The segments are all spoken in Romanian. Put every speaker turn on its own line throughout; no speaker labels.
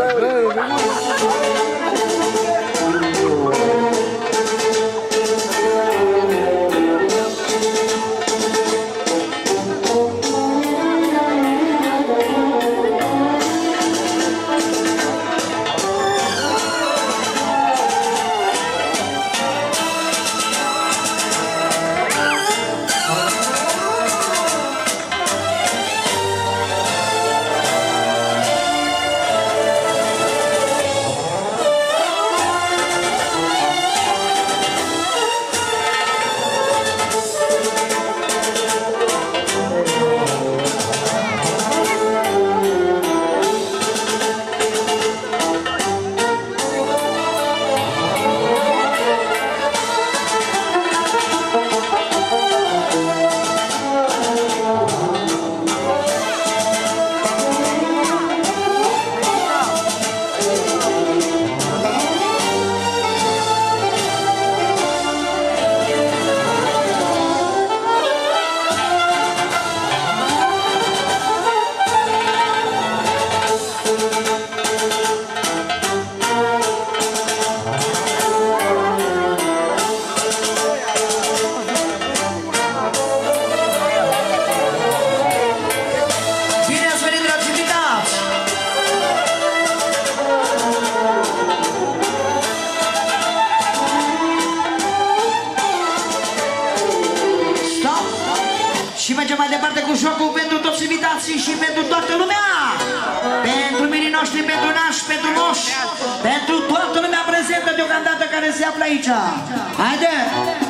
哎呦人工呼 siapa lagi cah? Ada. Ada.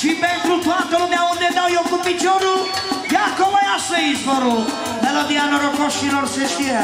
Și pentru toată lumea unde dau eu cu piciorul, de acolo iasă izvorul. Melodia norocoșilor se știe.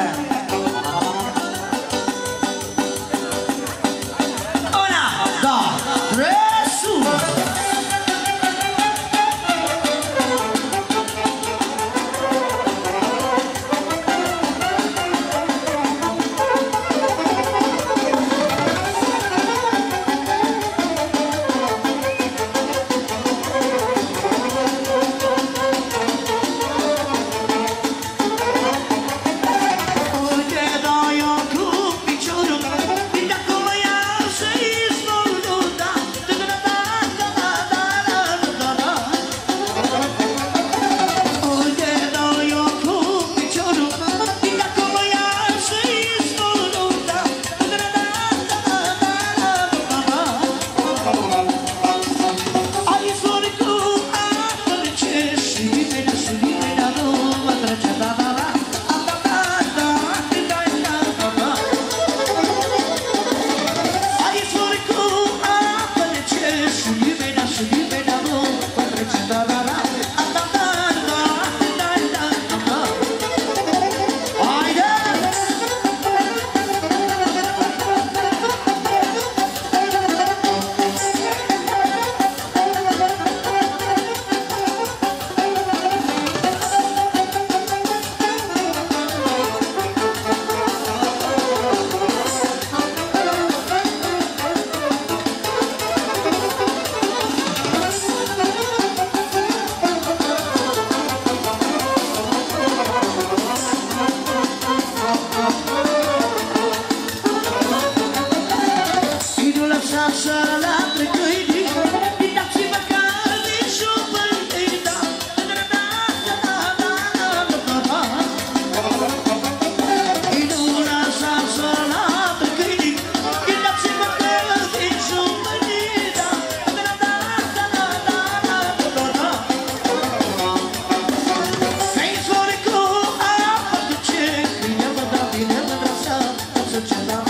不知道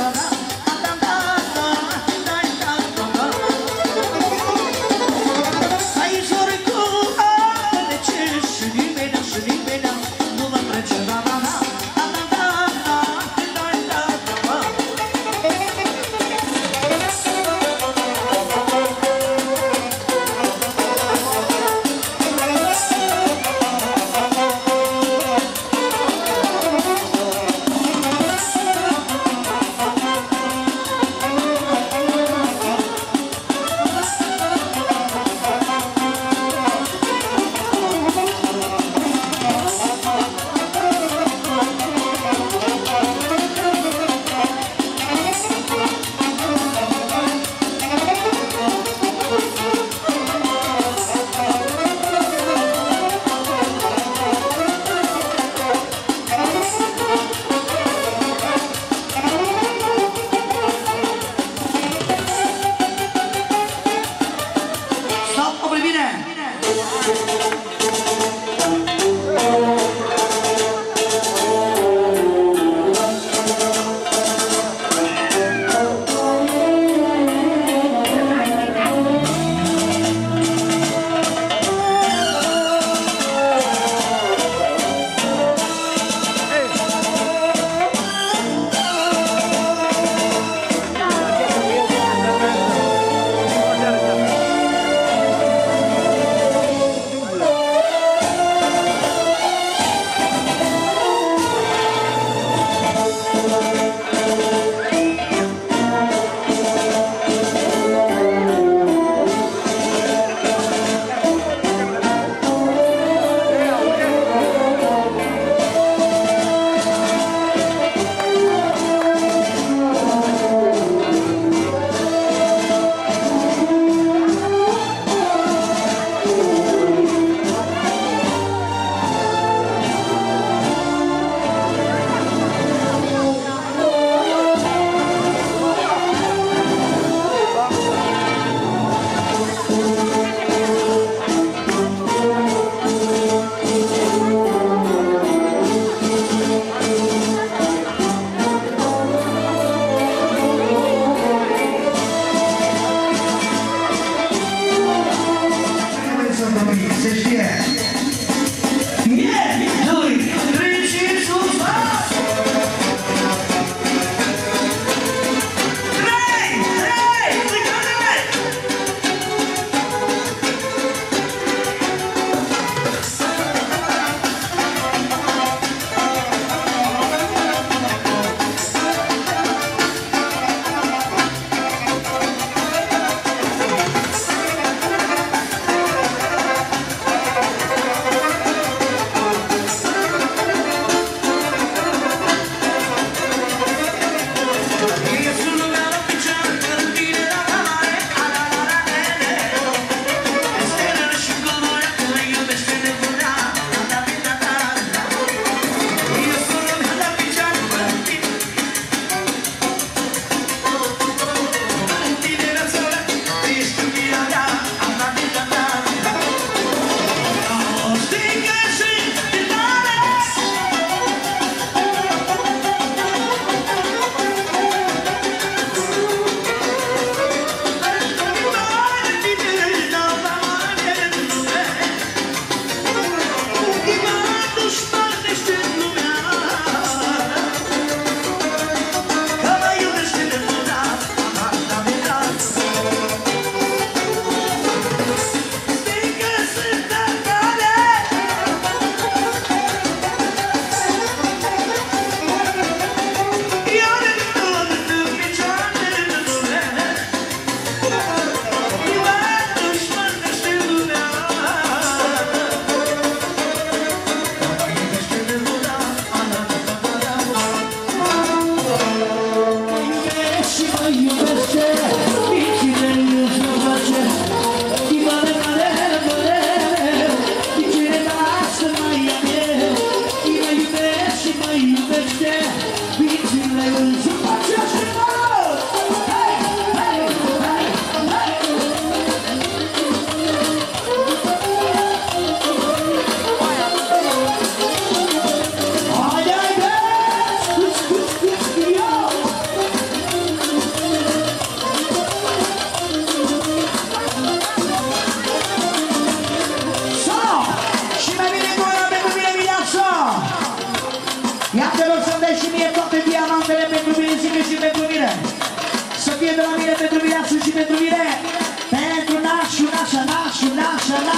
this.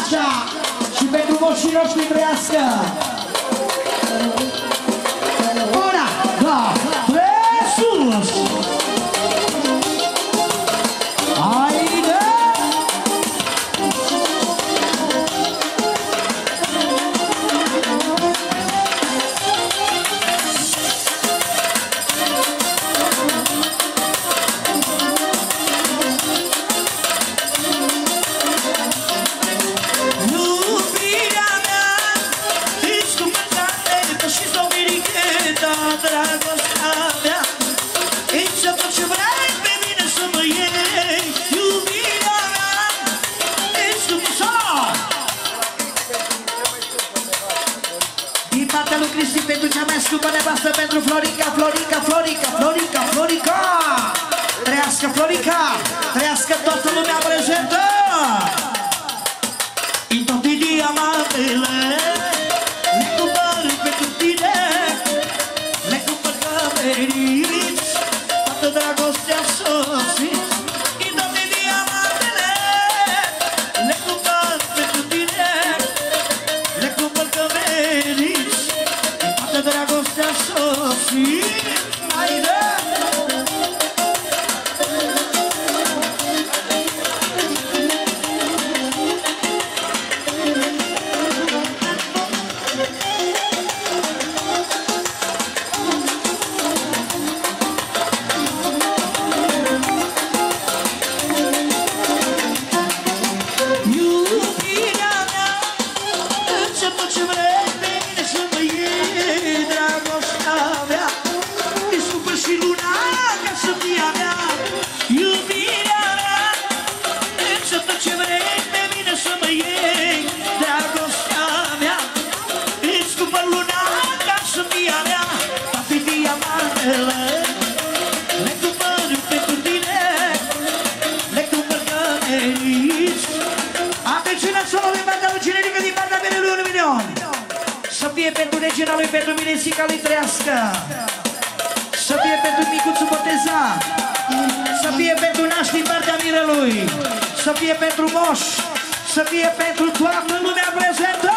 așa! Și pentru moșii noștri trăiască! Asta pentru Florica, Florica, Florica, Florica, Florica! Trăiască Florica! Trăiască toată lumea prezentă! În toate diamantele Lumina lui pentru mine și ca lui trăiască. Să fie pentru micuțul botezat Să fie pentru naș din partea mirelui. Să fie pentru moș. Să fie pentru toată lumea prezentă!